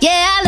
Yeah, I